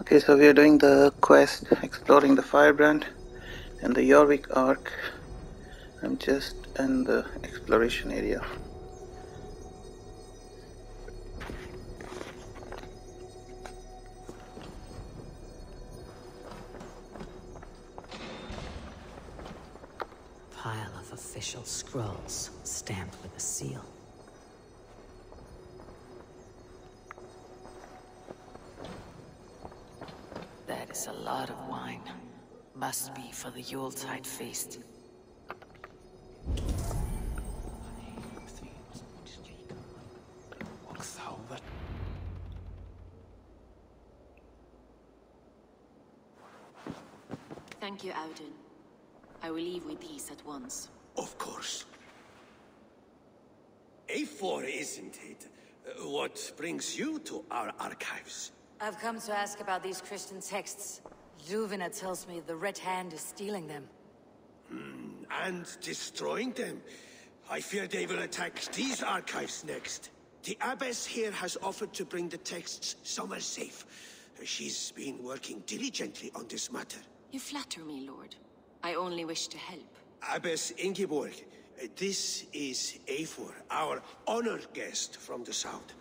Okay, so we are doing the quest exploring the firebrand and the Jorvik Arc. I'm just in the exploration area. Pile of official scrolls, stamped with a seal. That is a lot of wine. Must be for the Yuletide feast. Thank you, Audun. I will leave with these at once. Of course. Eivor, isn't it? What brings you to our archives? I've come to ask about these Christian texts. Juvina tells me the Red Hand is stealing them. Hmm, and destroying them. I fear they will attack these archives next. The Abbess here has offered to bring the texts somewhere safe. She's been working diligently on this matter. You flatter me, Lord. I only wish to help. Abbess Ingeborg, this is Eivor, our honored guest from the south.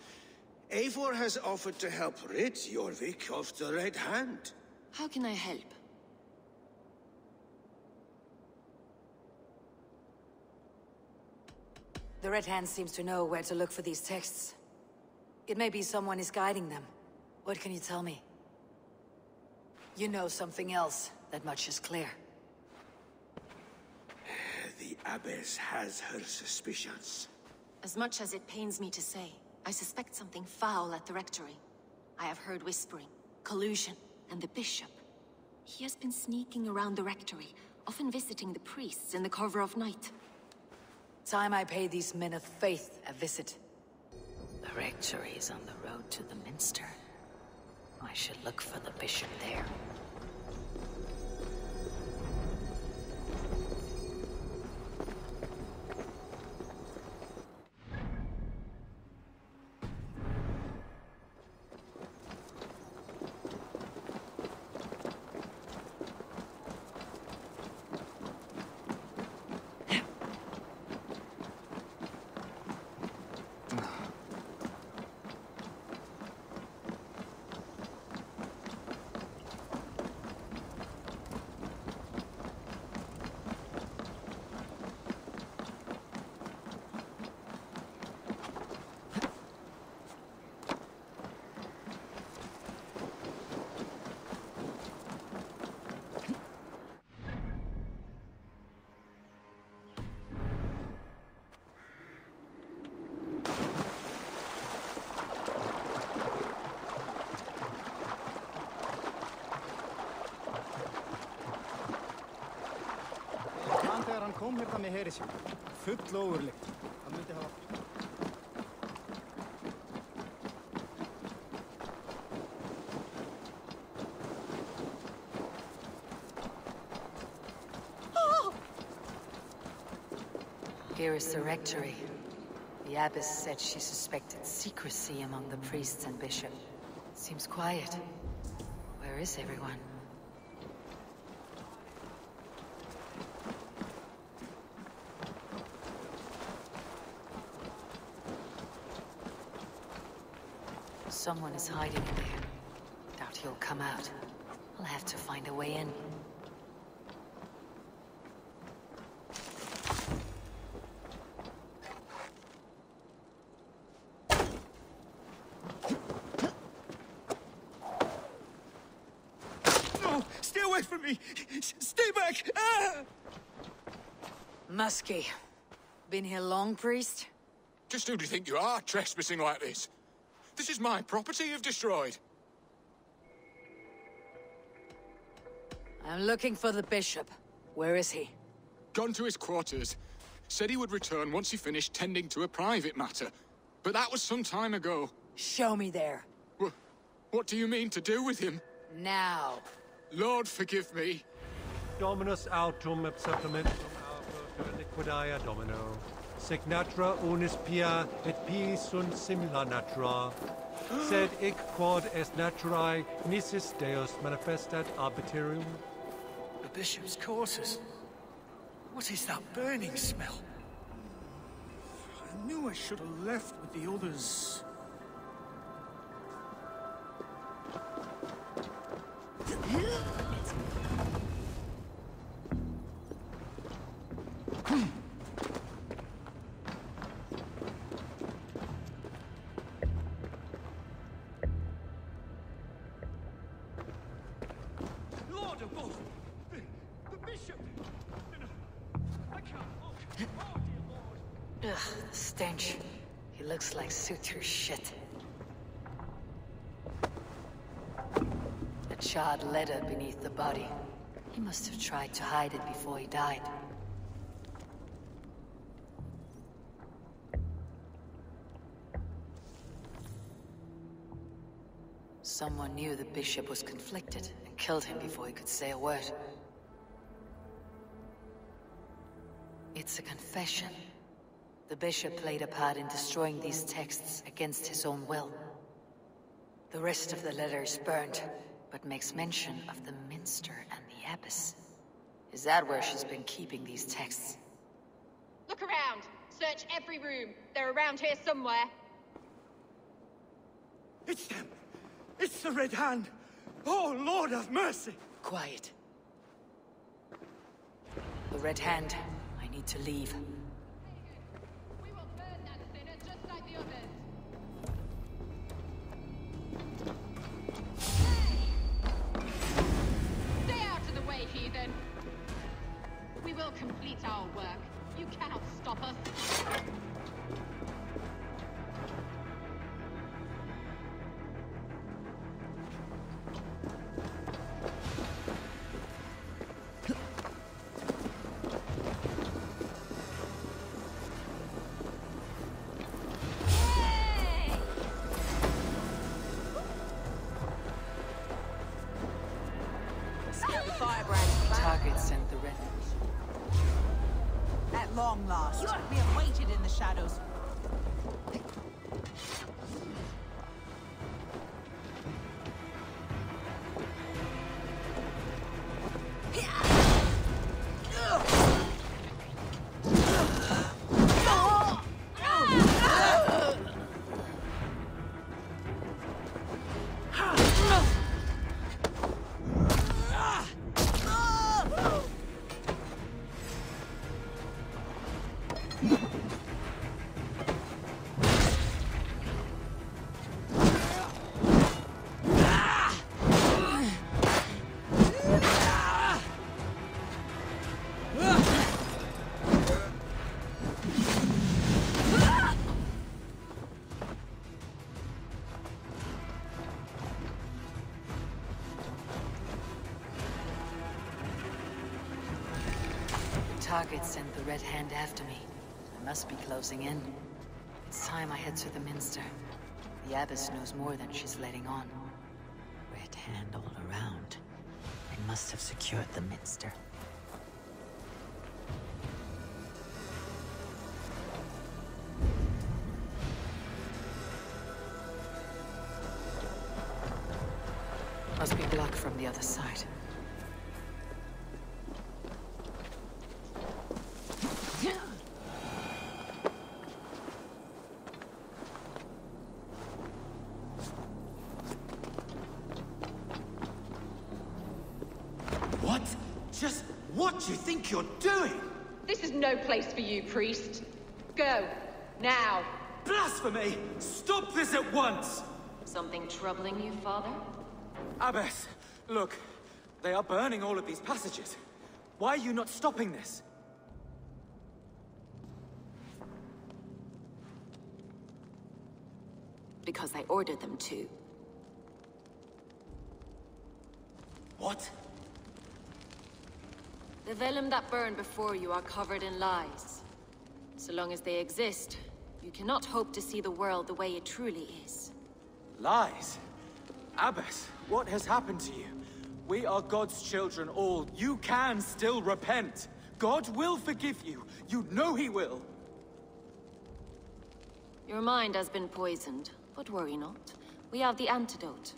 Eivor has offered to help rid Jorvik of the Red Hand. How can I help? The Red Hand seems to know where to look for these texts. It may be someone is guiding them. What can you tell me? You know something else. That much is clear. The Abbess has her suspicions. As much as it pains me to say, I suspect something foul at the Rectory. I have heard whispering, collusion, and the Bishop. He has been sneaking around the Rectory, often visiting the priests in the cover of night. Time I pay these men of faith a visit. The Rectory is on the road to the Minster. I should look for the Bishop there. Hérna með. Full. Hann myndi hafa... Here is the Rectory. The Abbess said she suspected secrecy among the priests and bishop. Seems quiet. Where is everyone? Someone is hiding in there. Doubt he'll come out. I'll have to find a way in. No! Stay away from me! S- Stay back! Ah! Muskie. Been here long, priest? Just who do you think you are, trespassing like this? This is my property you've destroyed. I'm looking for the bishop. Where is he? Gone to his quarters. Said he would return once he finished tending to a private matter. But that was some time ago. Show me there. Wh- What do you mean to do with him? Now. Lord, forgive me. Dominus autum acceptamentum auto liquidaia domino. Signatra unis pia et pi sunt simila natura. sed ic quod est naturae nisis Deus manifestat arbitrium. The bishop's quarters. What is that burning smell? I knew I should have left with the others. Bishop! I can't look! Oh, dear Lord! Ugh, stench. He looks like suture shit. A charred letter beneath the body. He must have tried to hide it before he died. Someone knew the bishop was conflicted and killed him before he could say a word. It's a confession. The bishop played a part in destroying these texts against his own will. The rest of the letter is burned, but makes mention of the minster and the abbess. Is that where she's been keeping these texts? Look around. Search every room. They're around here somewhere. It's them! It's the Red Hand! Oh, Lord have mercy! Quiet. The Red Hand. To leave. Long last. We have waited in the shadows. Target sent the Red Hand after me. I must be closing in. It's time I head to the Minster. The Abbess knows more than she's letting on. Red Hand all around. I must have secured the Minster. Must be blocked from the other side. You, priest. Go. Now. Blasphemy! Stop this at once! Something troubling you, father? Abbess, look. They are burning all of these passages. Why are you not stopping this? Because I ordered them to. What? The vellum that burned before you are covered in lies. So long as they exist, you cannot hope to see the world the way it truly is. Lies? Abbess, what has happened to you? We are God's children all. You can still repent. God will forgive you. You know he will. Your mind has been poisoned, but worry not. We have the antidote.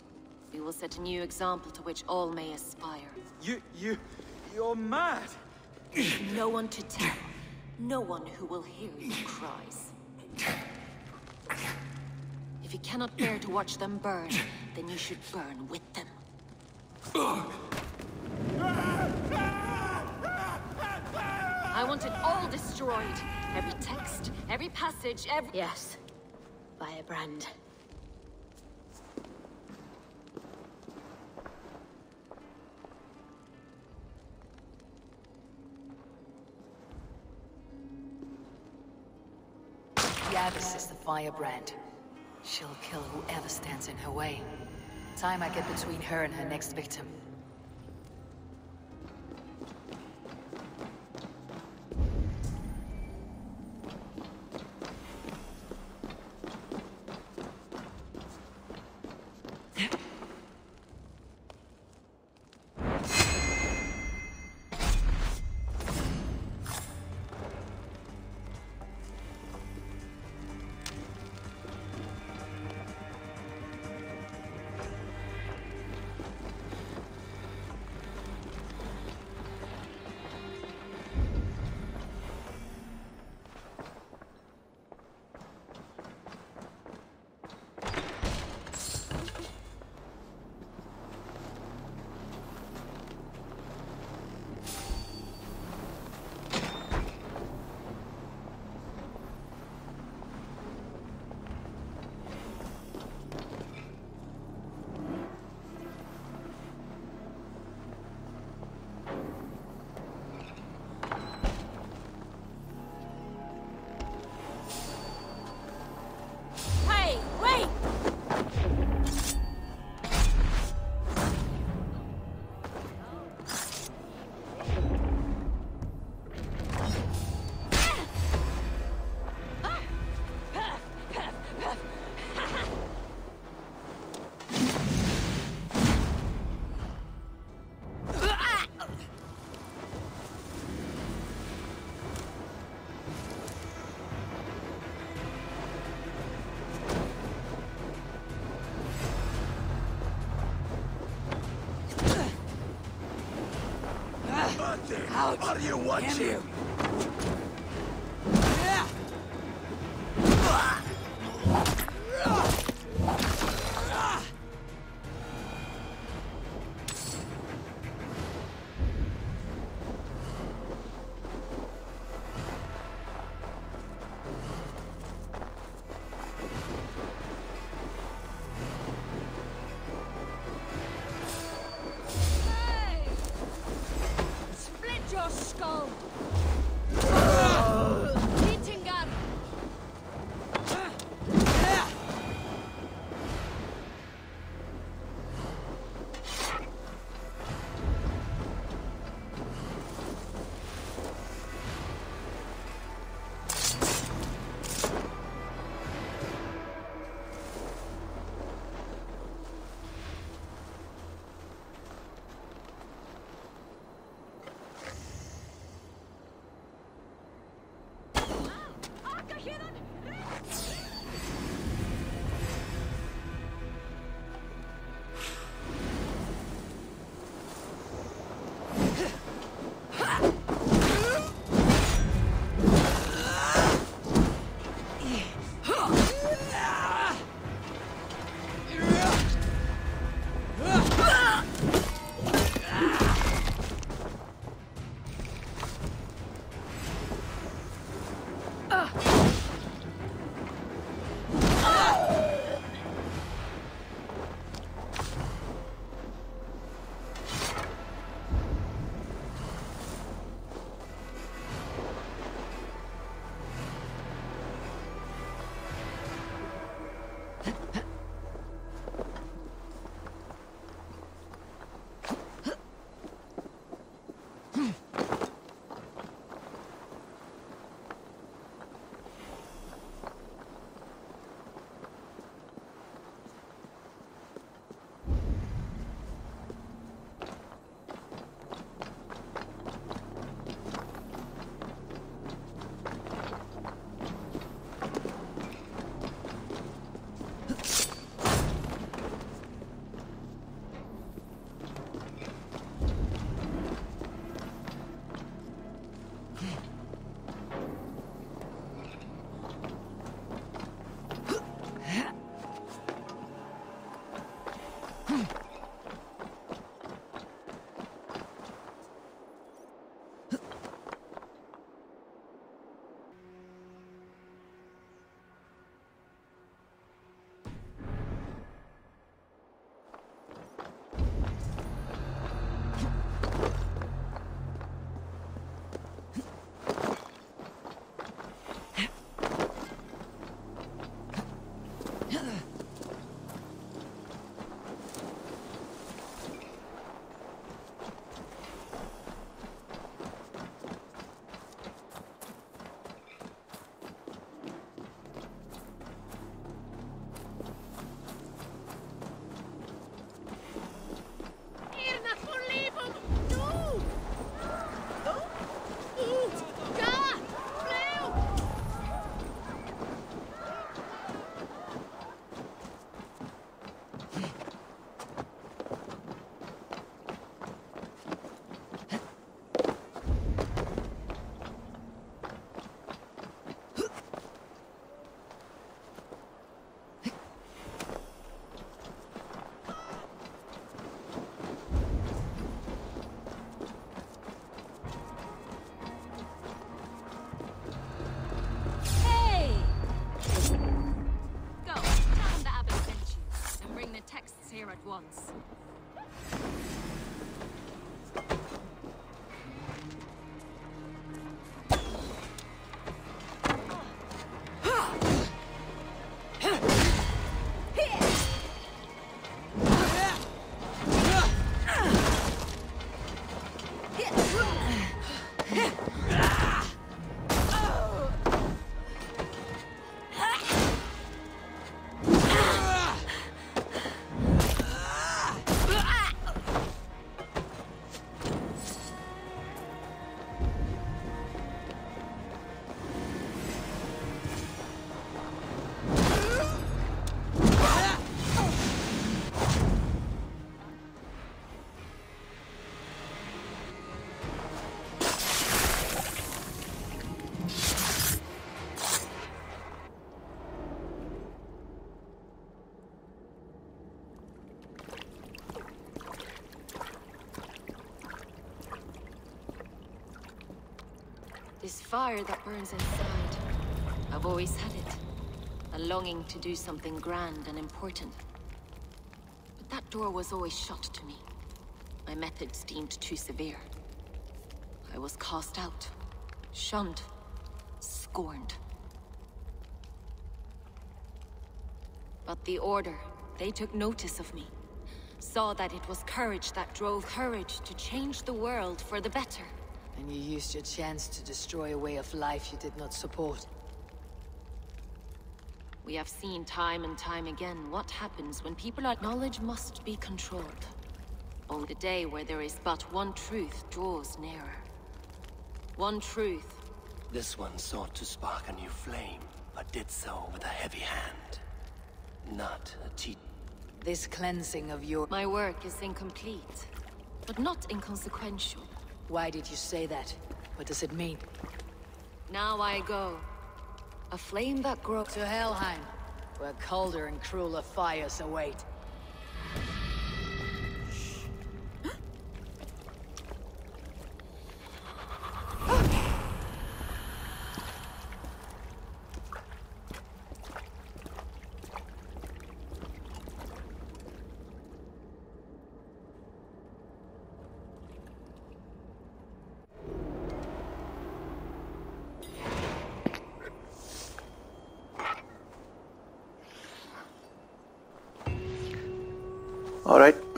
We will set a new example to which all may aspire. You, you, you're mad! No one to tell. No one who will hear your cries. If you cannot bear to watch them burn, then you should burn with them. I want it all destroyed. Every text, every passage, every... Yes. By a The Abbess is the firebrand. She'll kill whoever stands in her way. Time I get between her and her next victim. Are you watching? At once. This fire that burns inside. I've always had it. A longing to do something grand and important. But that door was always shut to me. My methods deemed too severe. I was cast out. Shunned. Scorned. But the Order, they took notice of me. Saw that it was courage that drove courage to change the world for the better. And you used your chance to destroy a way of life you did not support. We have seen time and time again what happens when people are... Knowledge must be controlled. On the day where there is but one truth draws nearer. One truth. This one sought to spark a new flame, but did so with a heavy hand. Not a cheat. This cleansing of your... My work is incomplete, but not inconsequential. Why did you say that? What does it mean? Now I go. A flame that grows... To Helheim, where colder and crueler fires await.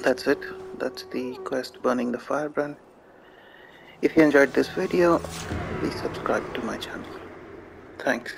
That's it. That's the quest Burning the Firebrand. If you enjoyed this video, please subscribe to my channel. Thanks.